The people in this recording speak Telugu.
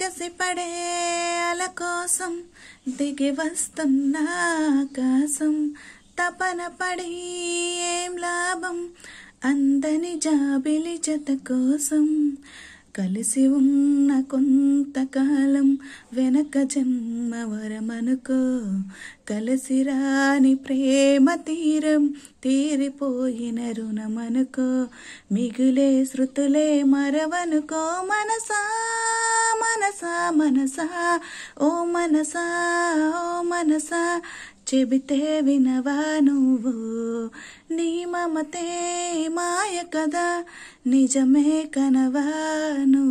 ఎగసిపడే అల కోసం దిగి వస్తున్న ఆకాశం తపన పడి ఏం లాభం? అందని జాబిలి జత కోసం కలిసి ఉన్న కొంతకాలం వెనక జన్మ వరమనుకో కలిసి రాని ప్రేమ తీరం తీరిపోయిన రుణమనుకో మిగులే శృతులే మరవనుకో మనసా మనసా ఓ మనసా ఓ మనసా చెబితే వినవా నువ్వు? నీ మమతే మాయ కదా నిజమే కనవా నువ్వు?